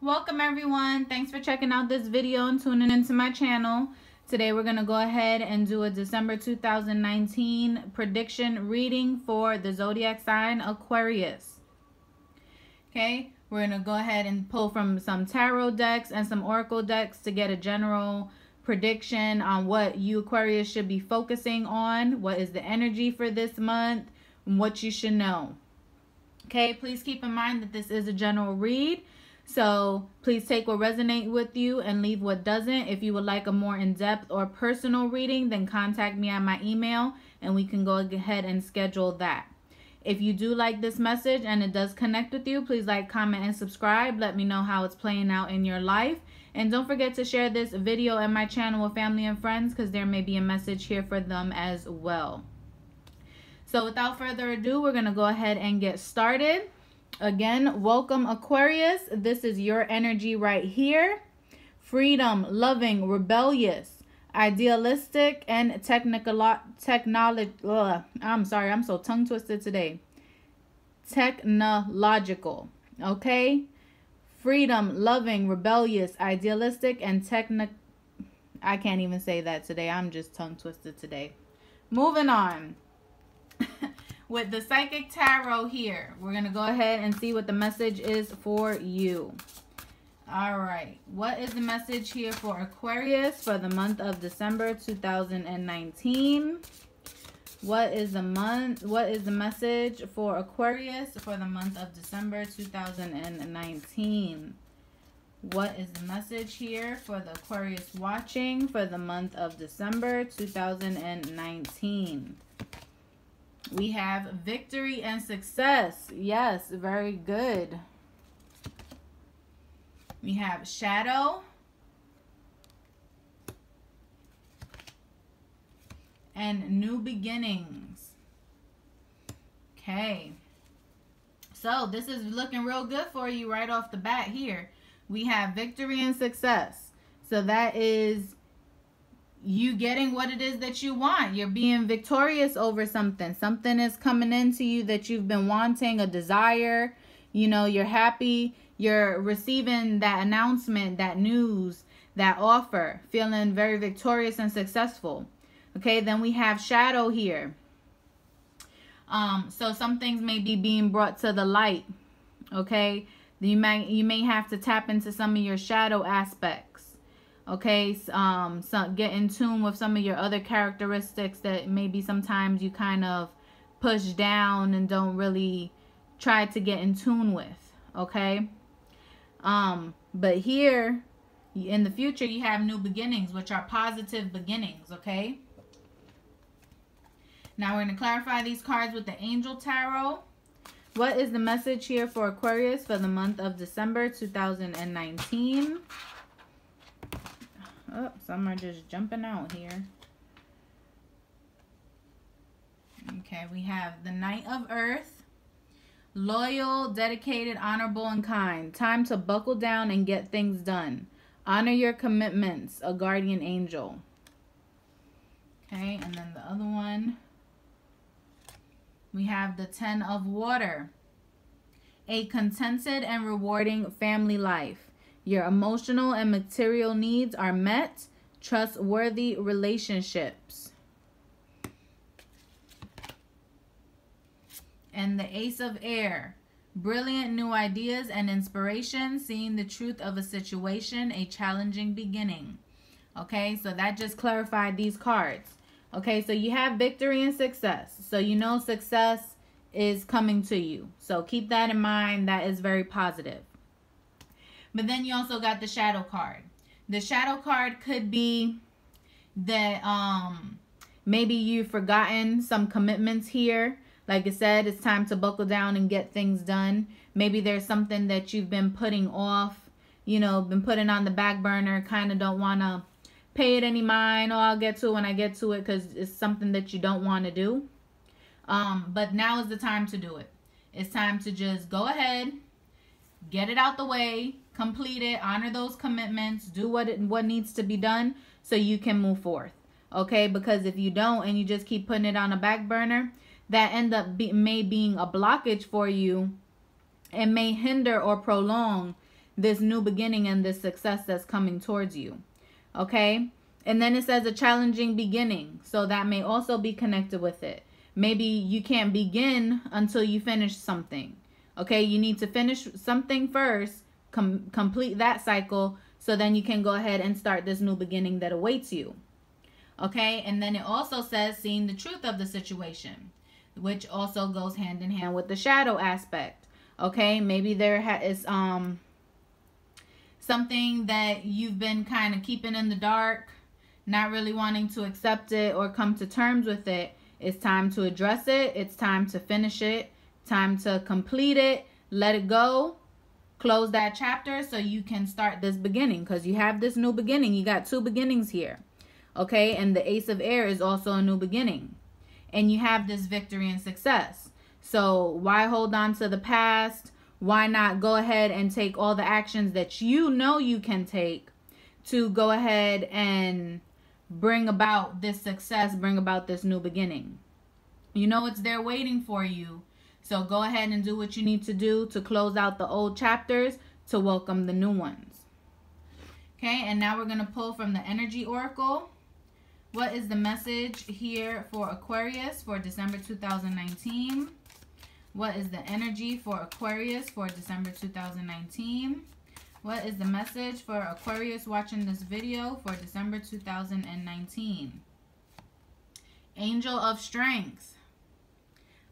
Welcome everyone. Thanks for checking out this video and tuning into my channel. Today we're going to go ahead and do a December 2019 prediction reading for the zodiac sign Aquarius. Okay, we're going to go ahead and pull from some tarot decks and some oracle decks to get a general prediction on what you Aquarius should be focusing on, what is the energy for this month, and what you should know. Okay, please keep in mind that this is a general read so please take what resonates with you and leave what doesn't. If you would like a more in-depth or personal reading, then contact me at my email and we can go ahead and schedule that. If you do like this message and it does connect with you, please like, comment, and subscribe. Let me know how it's playing out in your life. And don't forget to share this video and my channel with family and friends because there may be a message here for them as well. So without further ado, we're going to go ahead and get started. Again, welcome Aquarius. This is your energy right here. Freedom, loving, rebellious, idealistic, and technical technology. I'm sorry, I'm so tongue twisted today. Technological. Okay? Freedom, loving, rebellious, idealistic, and technic. I can't even say that today. I'm just tongue twisted today. Moving on. with the Psychic Tarot here. We're going to go ahead and see what the message is for you. All right. What is the message here for Aquarius for the month of December 2019? What is the month? What is the message for Aquarius for the month of December 2019? What is the message here for the Aquarius watching for the month of December 2019? We have victory and success. Yes, very good. We have shadow. And new beginnings. Okay. So this is looking real good for you right off the bat here. We have victory and success. So that is you getting what it is that you want. You're being victorious over something. Something is coming into you that you've been wanting, a desire. You know, you're happy. You're receiving that announcement, that news, that offer, feeling very victorious and successful. Okay, then we have shadow here. Um, so some things may be being brought to the light. Okay, you may you may have to tap into some of your shadow aspects okay um get in tune with some of your other characteristics that maybe sometimes you kind of push down and don't really try to get in tune with okay? Um but here in the future you have new beginnings which are positive beginnings okay? Now we're going to clarify these cards with the angel tarot. What is the message here for aquarius for the month of december 2019 Oh, some are just jumping out here. Okay, we have the Knight of Earth. Loyal, dedicated, honorable, and kind. Time to buckle down and get things done. Honor your commitments. A guardian angel. Okay, and then the other one. We have the Ten of Water. A contented and rewarding family life. Your emotional and material needs are met. Trustworthy relationships. And the Ace of Air. Brilliant new ideas and inspiration. Seeing the truth of a situation. A challenging beginning. Okay, so that just clarified these cards. Okay, so you have victory and success. So you know success is coming to you. So keep that in mind. That is very positive. But then you also got the shadow card. The shadow card could be that um maybe you've forgotten some commitments here. Like I said, it's time to buckle down and get things done. Maybe there's something that you've been putting off, you know, been putting on the back burner, kind of don't want to pay it any mind. oh, I'll get to it when I get to it because it's something that you don't want to do. Um, but now is the time to do it. It's time to just go ahead, get it out the way, complete it, honor those commitments, do what it, what needs to be done so you can move forth. Okay, because if you don't and you just keep putting it on a back burner, that end up be, may being a blockage for you and may hinder or prolong this new beginning and this success that's coming towards you. Okay? And then it says a challenging beginning. So that may also be connected with it. Maybe you can't begin until you finish something. Okay? You need to finish something first, com- complete that cycle, so then you can go ahead and start this new beginning that awaits you. Okay? And then it also says seeing the truth of the situation, which also goes hand in hand with the shadow aspect. Okay? Maybe there ha- is um something that you've been kind of keeping in the dark, not really wanting to accept it or come to terms with it, it's time to address it. It's time to finish it. Time to complete it. Let it go. Close that chapter so you can start this beginning because you have this new beginning. You got two beginnings here. Okay. And the Ace of Air is also a new beginning. And you have this victory and success. So why hold on to the past? why not go ahead and take all the actions that you know you can take to go ahead and bring about this success, bring about this new beginning? You know it's there waiting for you. So go ahead and do what you need to do to close out the old chapters to welcome the new ones. Okay, and now we're going to pull from the Energy Oracle. What is the message here for Aquarius for December 2019? What is the energy for Aquarius for December 2019? What is the message for Aquarius watching this video for December 2019? Angel of Strength.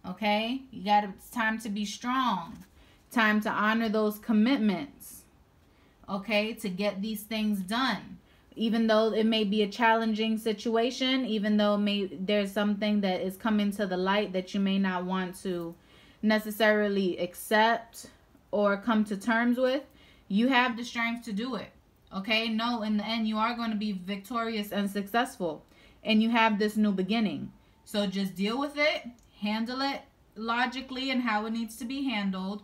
Okay? You got it's time to be strong. Time to honor those commitments. Okay? To get these things done. Even though it may be a challenging situation, even though may there's something that is coming to the light that you may not want to necessarily accept or come to terms with, you have the strength to do it. Okay? No, in the end, you are going to be victorious and successful. And you have this new beginning. So just deal with it, handle it logically and how it needs to be handled,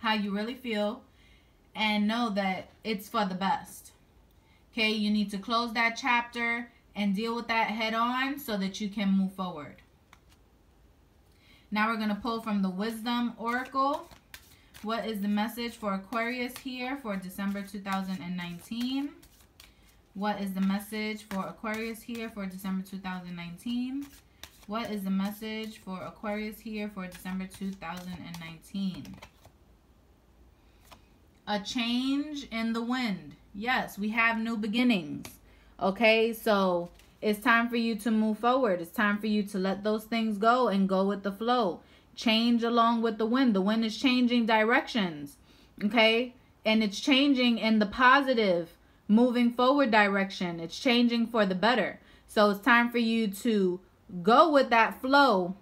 how you really feel, and know that it's for the best. Okay? You need to close that chapter and deal with that head on so that you can move forward. Now we're going to pull from the Wisdom Oracle. What is the message for Aquarius here for December 2019? What is the message for Aquarius here for December 2019? What is the message for Aquarius here for December 2019? A change in the wind. Yes, we have new beginnings. Okay, so it's time for you to move forward. It's time for you to let those things go and go with the flow. Change along with the wind. The wind is changing directions. Okay? And it's changing in the positive, moving forward direction. It's changing for the better. So it's time for you to go with that flow.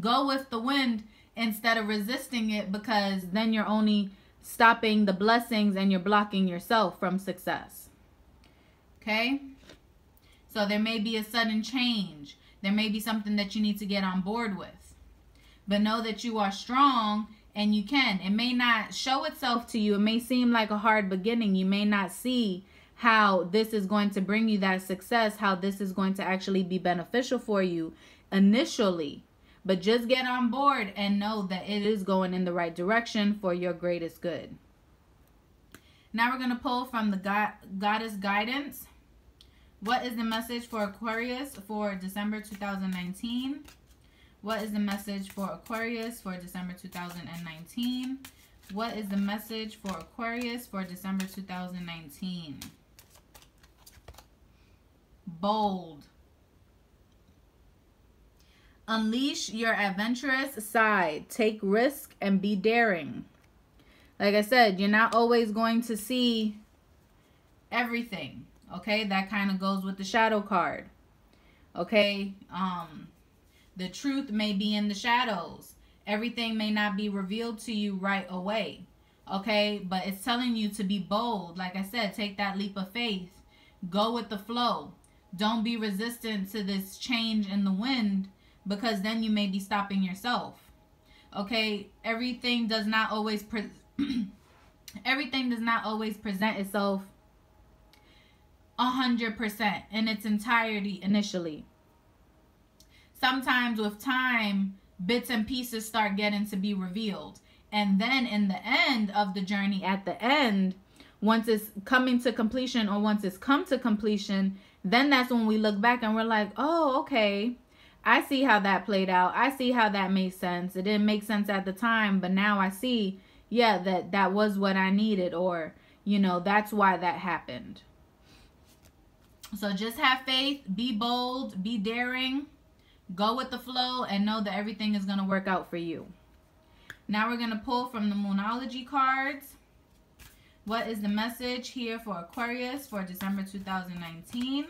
Go with the wind instead of resisting it because then you're only stopping the blessings and you're blocking yourself from success. Okay? So there may be a sudden change. There may be something that you need to get on board with. But know that you are strong and you can. It may not show itself to you. It may seem like a hard beginning. You may not see how this is going to bring you that success, how this is going to actually be beneficial for you initially. But just get on board and know that it is going in the right direction for your greatest good. Now we're going to pull from the God, Goddess Guidance. What is the message for Aquarius for December 2019? What is the message for Aquarius for December 2019? What is the message for Aquarius for December 2019? Bold. Unleash your adventurous side. Take risk and be daring. Like I said, you're not always going to see everything Okay, that kind of goes with the shadow card. Okay, um, the truth may be in the shadows. Everything may not be revealed to you right away. Okay, but it's telling you to be bold. Like I said, take that leap of faith. Go with the flow. Don't be resistant to this change in the wind because then you may be stopping yourself. Okay, everything does not always pre- everything does not always present itself 100% in its entirety initially. Sometimes with time, bits and pieces start getting to be revealed. And then in the end of the journey, at the end, once it's coming to completion or once it's come to completion, then that's when we look back and we're like, oh, okay, I see how that played out. I see how that made sense. It didn't make sense at the time, but now I see, yeah, that that was what I needed or, you know, that's why that happened. So just have faith, be bold, be daring, go with the flow and know that everything is going to work out for you. Now we're going to pull from the Moonology cards. What is the message here for Aquarius for December 2019?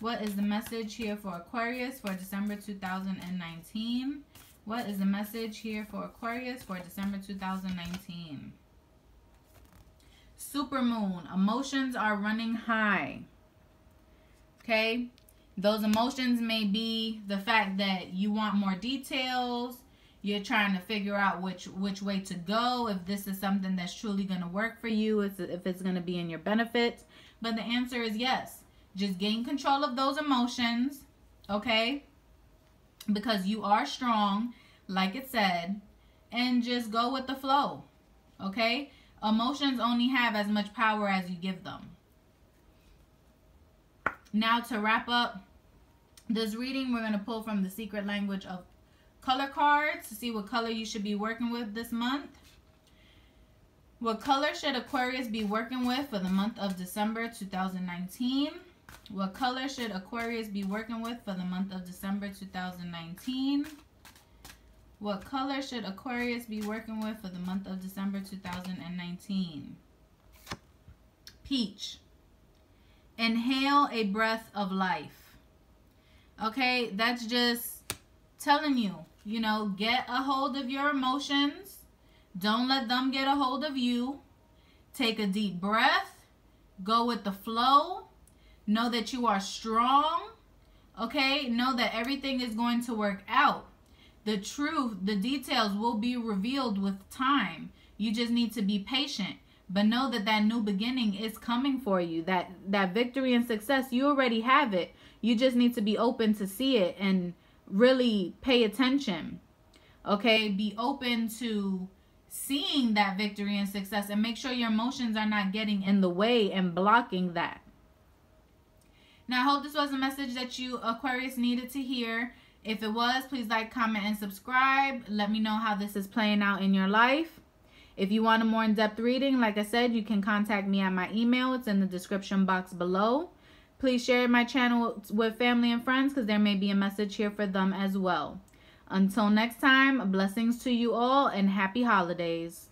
What is the message here for Aquarius for December 2019? What is the message here for Aquarius for December 2019? Super moon. Emotions are running high. Okay? Those emotions may be the fact that you want more details, you're trying to figure out which which way to go if this is something that's truly going to work for you if it's going to be in your benefit. But the answer is yes. Just gain control of those emotions okay? Because you are strong like it said and just go with the flow okay? Emotions only have as much power as you give them. Now to wrap up this reading we're going to pull from the secret language of color cards to see what color you should be working with this month. What color should Aquarius be working with for the month of December 2019? What color should Aquarius be working with for the month of December 2019? What color should Aquarius be working with for the month of December 2019? Peach. Inhale a breath of life. Okay, that's just telling you you know, get a hold of your emotions. Don't let them get a hold of you. Take a deep breath. Go with the flow. Know that you are strong. Okay? Know that everything is going to work out. The truth, the details will be revealed with time. You just need to be patient. But know that that new beginning is coming for you. That that victory and success, you already have it. You just need to be open to see it and really pay attention. Okay, be open to seeing that victory and success and make sure your emotions are not getting in the way and blocking that. Now, I hope this was a message that you, Aquarius, needed to hear. If it was, please like, comment, and subscribe. Let me know how this is playing out in your life. If you want a more in-depth reading, like I said, you can contact me at my email. It's in the description box below. Please share my channel with family and friends because there may be a message here for them as well. Until next time, blessings to you all and happy holidays.